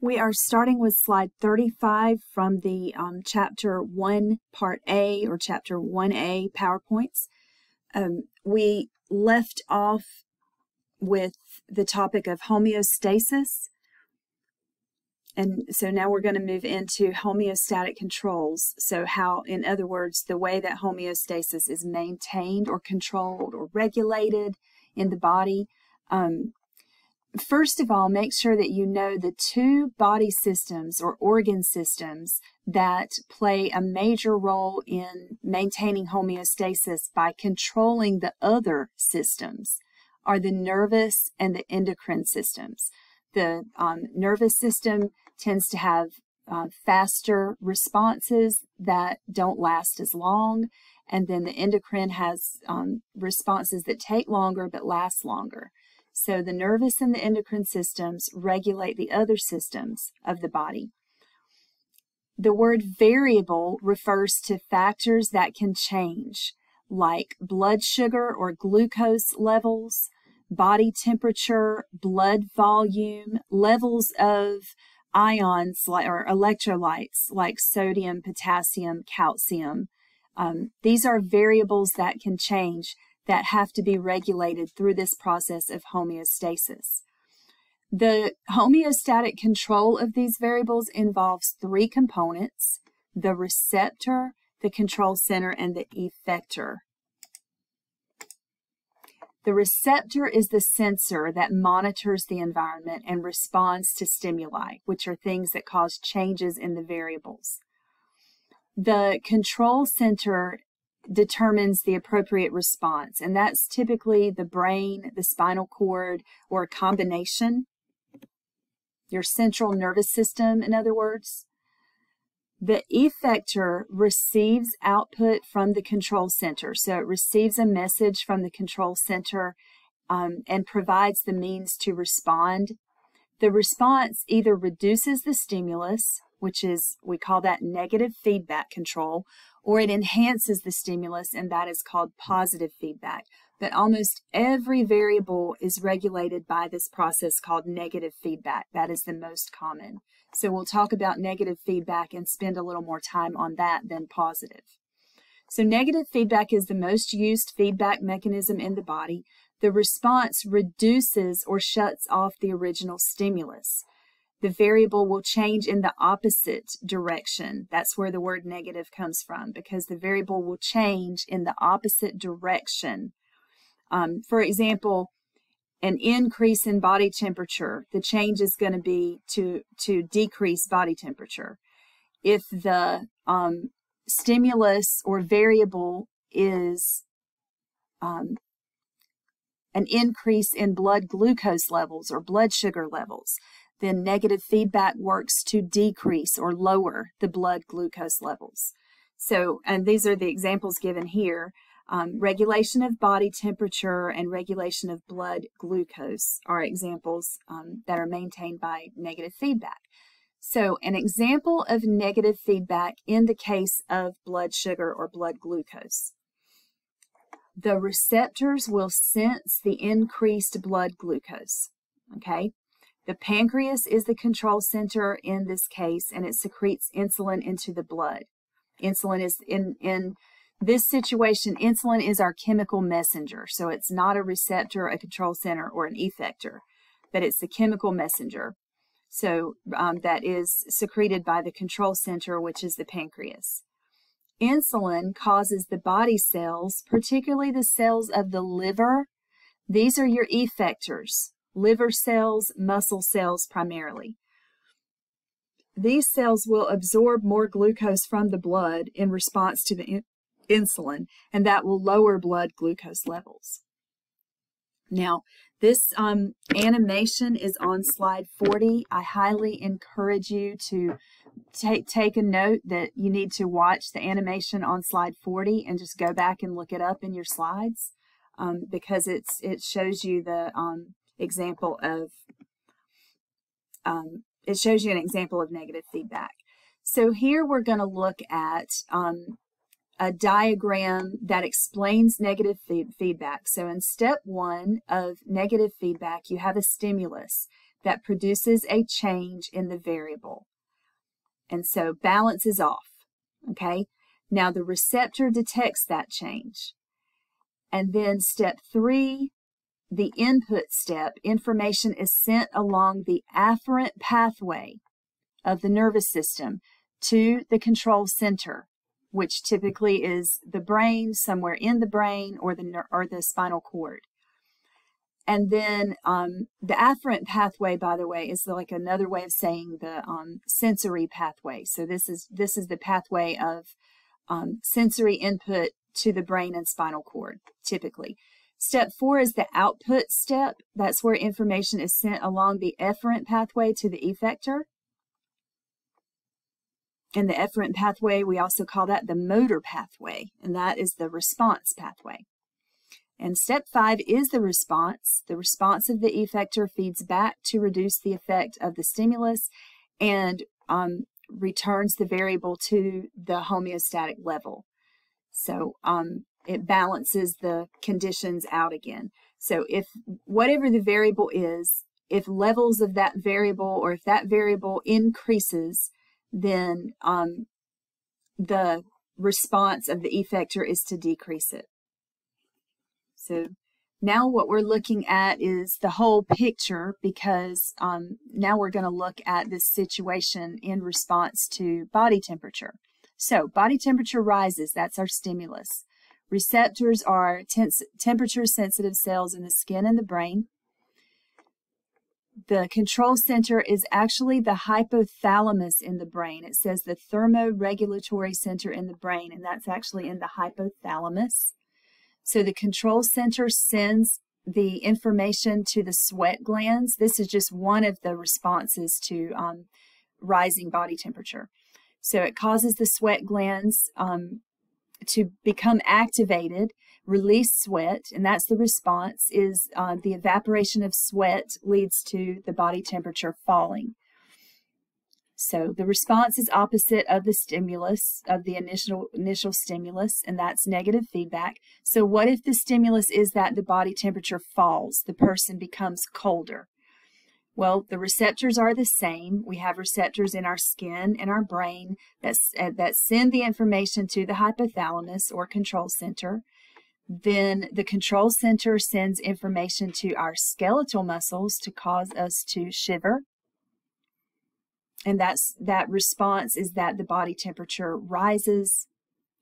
We are starting with slide 35 from the um, chapter 1, part A, or chapter 1A PowerPoints. Um, we left off with the topic of homeostasis. And so now we're going to move into homeostatic controls. So, how, in other words, the way that homeostasis is maintained or controlled or regulated in the body. Um, First of all, make sure that you know the two body systems or organ systems that play a major role in maintaining homeostasis by controlling the other systems are the nervous and the endocrine systems. The um, nervous system tends to have uh, faster responses that don't last as long, and then the endocrine has um, responses that take longer but last longer. So the nervous and the endocrine systems regulate the other systems of the body. The word variable refers to factors that can change, like blood sugar or glucose levels, body temperature, blood volume, levels of ions or electrolytes like sodium, potassium, calcium. Um, these are variables that can change that have to be regulated through this process of homeostasis. The homeostatic control of these variables involves three components, the receptor, the control center, and the effector. The receptor is the sensor that monitors the environment and responds to stimuli, which are things that cause changes in the variables. The control center determines the appropriate response. And that's typically the brain, the spinal cord, or a combination. Your central nervous system, in other words. The effector receives output from the control center. So it receives a message from the control center um, and provides the means to respond. The response either reduces the stimulus, which is, we call that negative feedback control, or it enhances the stimulus, and that is called positive feedback. But almost every variable is regulated by this process called negative feedback. That is the most common. So we'll talk about negative feedback and spend a little more time on that than positive. So negative feedback is the most used feedback mechanism in the body. The response reduces or shuts off the original stimulus the variable will change in the opposite direction. That's where the word negative comes from because the variable will change in the opposite direction. Um, for example, an increase in body temperature, the change is going to be to, to decrease body temperature. If the um, stimulus or variable is um, an increase in blood glucose levels or blood sugar levels, then negative feedback works to decrease or lower the blood glucose levels. So, and these are the examples given here. Um, regulation of body temperature and regulation of blood glucose are examples um, that are maintained by negative feedback. So, an example of negative feedback in the case of blood sugar or blood glucose. The receptors will sense the increased blood glucose. Okay, the pancreas is the control center in this case, and it secretes insulin into the blood. Insulin is in, in this situation, insulin is our chemical messenger. So it's not a receptor, a control center, or an effector, but it's the chemical messenger. So um, that is secreted by the control center, which is the pancreas. Insulin causes the body cells, particularly the cells of the liver, these are your effectors liver cells, muscle cells primarily. These cells will absorb more glucose from the blood in response to the in insulin, and that will lower blood glucose levels. Now, this um, animation is on slide 40. I highly encourage you to take take a note that you need to watch the animation on slide 40 and just go back and look it up in your slides um, because it's it shows you the um, example of, um, it shows you an example of negative feedback. So here we're going to look at um, a diagram that explains negative feedback. So in step one of negative feedback, you have a stimulus that produces a change in the variable. And so balance is off. Okay. Now the receptor detects that change. And then step three, the input step, information is sent along the afferent pathway of the nervous system to the control center, which typically is the brain, somewhere in the brain, or the or the spinal cord. And then um, the afferent pathway, by the way, is like another way of saying the um, sensory pathway. So this is this is the pathway of um, sensory input to the brain and spinal cord, typically. Step four is the output step. That's where information is sent along the efferent pathway to the effector. In the efferent pathway, we also call that the motor pathway, and that is the response pathway. And step five is the response. The response of the effector feeds back to reduce the effect of the stimulus and um, returns the variable to the homeostatic level. So um, it balances the conditions out again. So if whatever the variable is, if levels of that variable or if that variable increases, then um, the response of the effector is to decrease it. So now what we're looking at is the whole picture because um, now we're going to look at this situation in response to body temperature. So body temperature rises, that's our stimulus. Receptors are temperature sensitive cells in the skin and the brain. The control center is actually the hypothalamus in the brain. It says the thermoregulatory center in the brain, and that's actually in the hypothalamus. So the control center sends the information to the sweat glands. This is just one of the responses to um, rising body temperature. So it causes the sweat glands um, to become activated, release sweat, and that's the response is uh, the evaporation of sweat leads to the body temperature falling. So the response is opposite of the stimulus, of the initial initial stimulus, and that's negative feedback. So what if the stimulus is that the body temperature falls, the person becomes colder? Well, the receptors are the same. We have receptors in our skin and our brain that, uh, that send the information to the hypothalamus or control center. Then the control center sends information to our skeletal muscles to cause us to shiver and that's that response is that the body temperature rises,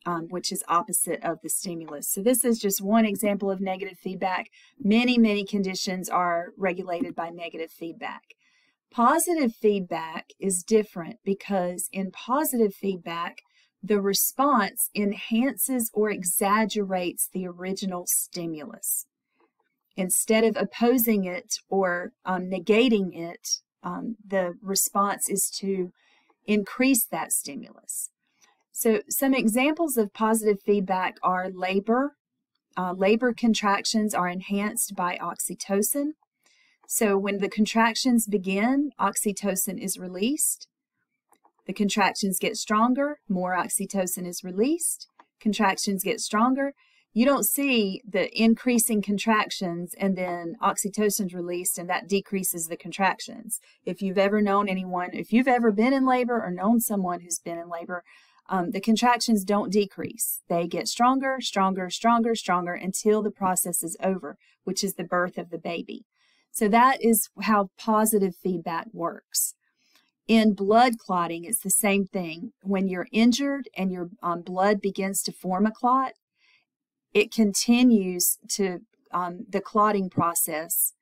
um, which is opposite of the stimulus. So this is just one example of negative feedback. Many, many conditions are regulated by negative feedback. Positive feedback is different because in positive feedback, the response enhances or exaggerates the original stimulus. Instead of opposing it or um, negating it, um, the response is to increase that stimulus. So some examples of positive feedback are labor. Uh, labor contractions are enhanced by oxytocin. So when the contractions begin, oxytocin is released. The contractions get stronger, more oxytocin is released. Contractions get stronger, you don't see the increasing contractions and then oxytocin's released and that decreases the contractions. If you've ever known anyone, if you've ever been in labor or known someone who's been in labor, um, the contractions don't decrease. They get stronger, stronger, stronger, stronger until the process is over, which is the birth of the baby. So that is how positive feedback works. In blood clotting, it's the same thing. When you're injured and your um, blood begins to form a clot, it continues to, um, the clotting process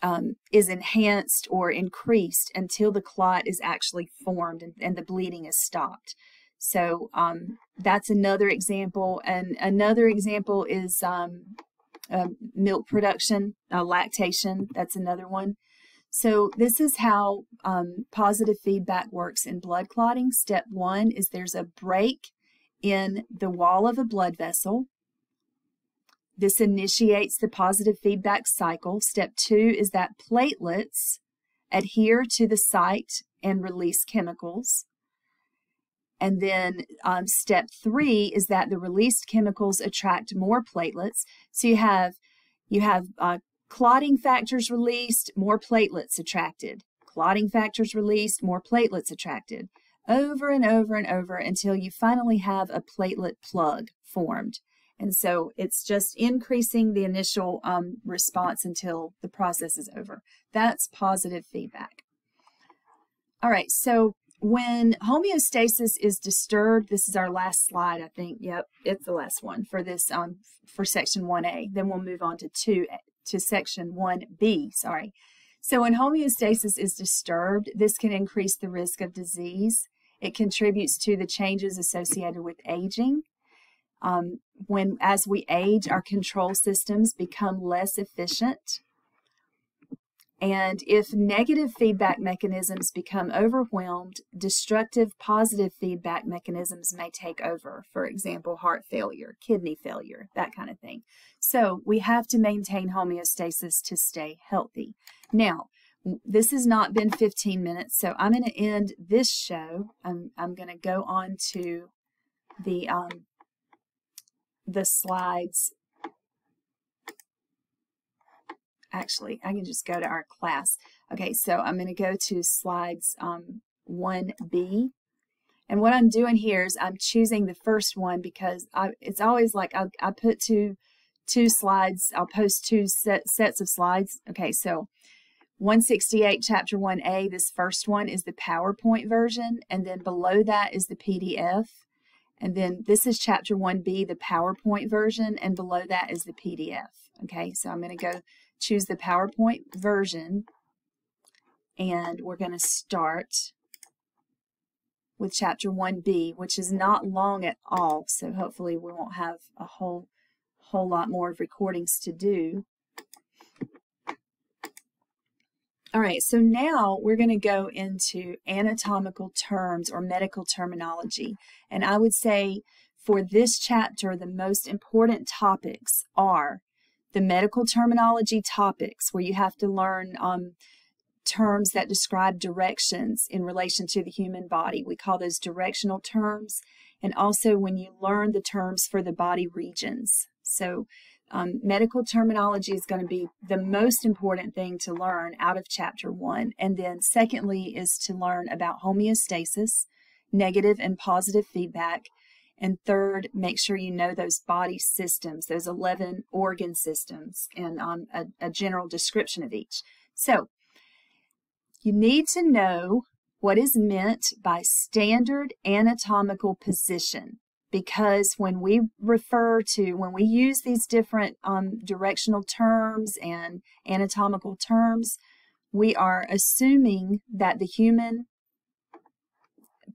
um, is enhanced or increased until the clot is actually formed and, and the bleeding is stopped. So um, that's another example. And another example is uh, milk production, uh, lactation. That's another one. So this is how um, positive feedback works in blood clotting. Step one is there's a break in the wall of a blood vessel. This initiates the positive feedback cycle. Step two is that platelets adhere to the site and release chemicals. And then um, step three is that the released chemicals attract more platelets. So you have you have uh, Clotting factors released, more platelets attracted. Clotting factors released, more platelets attracted. Over and over and over until you finally have a platelet plug formed. And so it's just increasing the initial um, response until the process is over. That's positive feedback. All right, so when homeostasis is disturbed, this is our last slide, I think. Yep, it's the last one for this um, for section 1A. Then we'll move on to 2 to section 1B, sorry. So when homeostasis is disturbed, this can increase the risk of disease. It contributes to the changes associated with aging. Um, when as we age, our control systems become less efficient. And if negative feedback mechanisms become overwhelmed, destructive positive feedback mechanisms may take over. For example, heart failure, kidney failure, that kind of thing. So we have to maintain homeostasis to stay healthy. Now, this has not been 15 minutes, so I'm going to end this show. I'm, I'm going to go on to the, um, the slides actually, I can just go to our class. Okay, so I'm going to go to slides um, 1B. And what I'm doing here is I'm choosing the first one because I, it's always like I, I put two, two slides, I'll post two set, sets of slides. Okay, so 168 chapter 1A, this first one is the PowerPoint version, and then below that is the PDF. And then this is chapter 1B, the PowerPoint version, and below that is the PDF. Okay, so I'm going to go choose the PowerPoint version, and we're going to start with chapter 1b, which is not long at all, so hopefully we won't have a whole whole lot more of recordings to do. All right, so now we're going to go into anatomical terms or medical terminology. And I would say for this chapter, the most important topics are the medical terminology topics where you have to learn um, terms that describe directions in relation to the human body. We call those directional terms. And also when you learn the terms for the body regions. So um, medical terminology is going to be the most important thing to learn out of chapter one. And then secondly is to learn about homeostasis, negative and positive feedback, and third, make sure you know those body systems, those 11 organ systems, and um, a, a general description of each. So, you need to know what is meant by standard anatomical position because when we refer to, when we use these different um, directional terms and anatomical terms, we are assuming that the human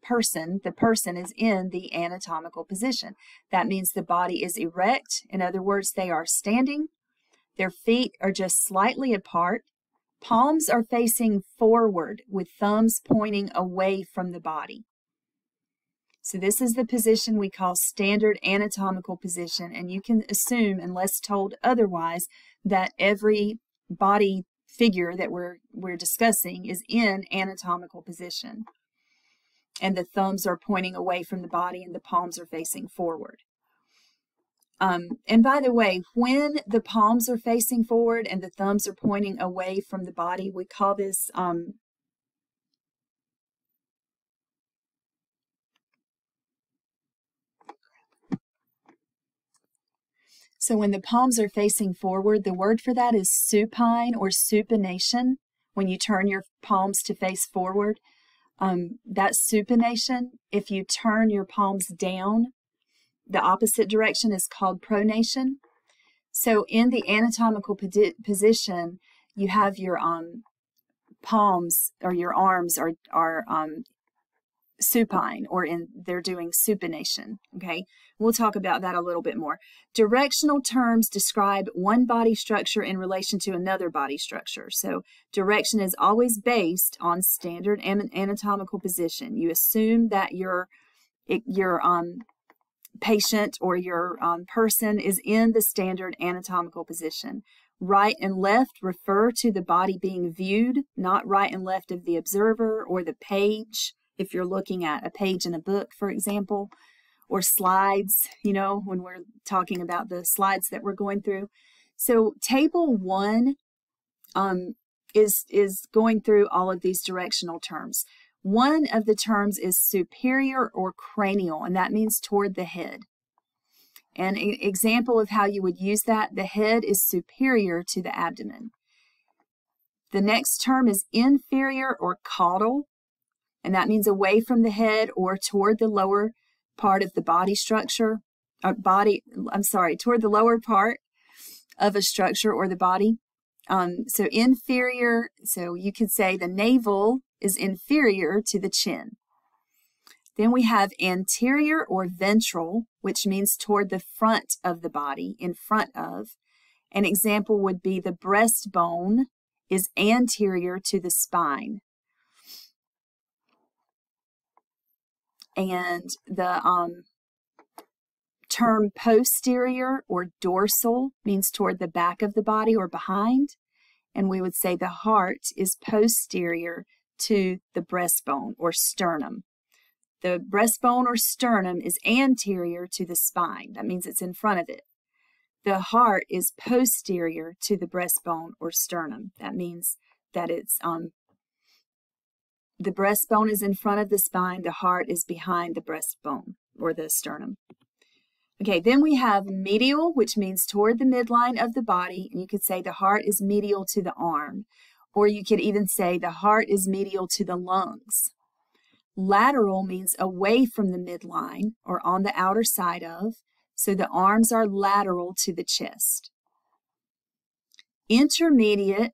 person, the person is in the anatomical position. That means the body is erect. In other words, they are standing. Their feet are just slightly apart. Palms are facing forward with thumbs pointing away from the body. So this is the position we call standard anatomical position, and you can assume, unless told otherwise, that every body figure that we're, we're discussing is in anatomical position and the thumbs are pointing away from the body and the palms are facing forward. Um, and by the way, when the palms are facing forward and the thumbs are pointing away from the body, we call this um, So when the palms are facing forward, the word for that is supine or supination. When you turn your palms to face forward, um, that supination, if you turn your palms down, the opposite direction is called pronation. So in the anatomical position, you have your um, palms or your arms are, are um, supine or in they're doing supination okay? We'll talk about that a little bit more. Directional terms describe one body structure in relation to another body structure. So direction is always based on standard anatomical position. You assume that your your um patient or your um, person is in the standard anatomical position. Right and left refer to the body being viewed not right and left of the observer or the page if you're looking at a page in a book, for example, or slides, you know, when we're talking about the slides that we're going through. So table one um, is, is going through all of these directional terms. One of the terms is superior or cranial, and that means toward the head. An example of how you would use that, the head is superior to the abdomen. The next term is inferior or caudal, and that means away from the head or toward the lower part of the body structure, or uh, body, I'm sorry, toward the lower part of a structure or the body. Um, so inferior, so you could say the navel is inferior to the chin. Then we have anterior or ventral, which means toward the front of the body, in front of. An example would be the breastbone is anterior to the spine. And the um, term posterior or dorsal means toward the back of the body or behind. And we would say the heart is posterior to the breastbone or sternum. The breastbone or sternum is anterior to the spine. That means it's in front of it. The heart is posterior to the breastbone or sternum. That means that it's um, the breastbone is in front of the spine, the heart is behind the breastbone or the sternum. Okay, then we have medial, which means toward the midline of the body, and you could say the heart is medial to the arm, or you could even say the heart is medial to the lungs. Lateral means away from the midline or on the outer side of, so the arms are lateral to the chest. Intermediate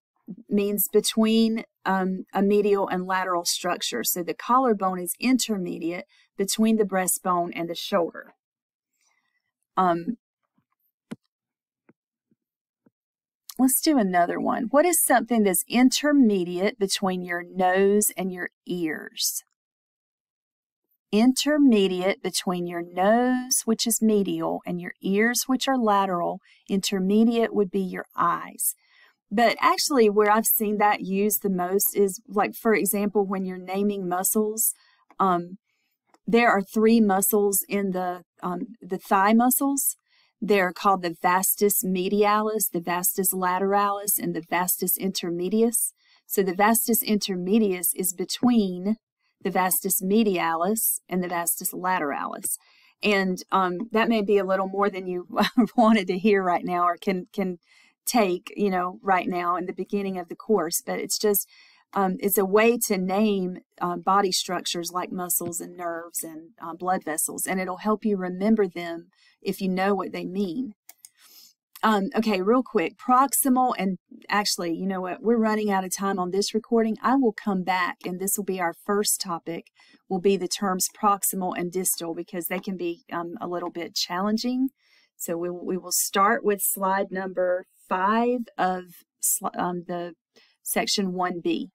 means between um, a medial and lateral structure. So the collarbone is intermediate between the breastbone and the shoulder. Um, let's do another one. What is something that's intermediate between your nose and your ears? intermediate between your nose, which is medial, and your ears, which are lateral. Intermediate would be your eyes. But actually, where I've seen that used the most is like, for example, when you're naming muscles, um, there are three muscles in the um, the thigh muscles. They're called the vastus medialis, the vastus lateralis, and the vastus intermedius. So the vastus intermedius is between the vastus medialis and the vastus lateralis. And um, that may be a little more than you wanted to hear right now or can, can take, you know, right now in the beginning of the course, but it's just, um, it's a way to name uh, body structures like muscles and nerves and uh, blood vessels, and it'll help you remember them if you know what they mean. Um, okay, real quick, proximal, and actually, you know what, we're running out of time on this recording. I will come back, and this will be our first topic, will be the terms proximal and distal, because they can be um, a little bit challenging. So we, we will start with slide number five of um, the section 1B.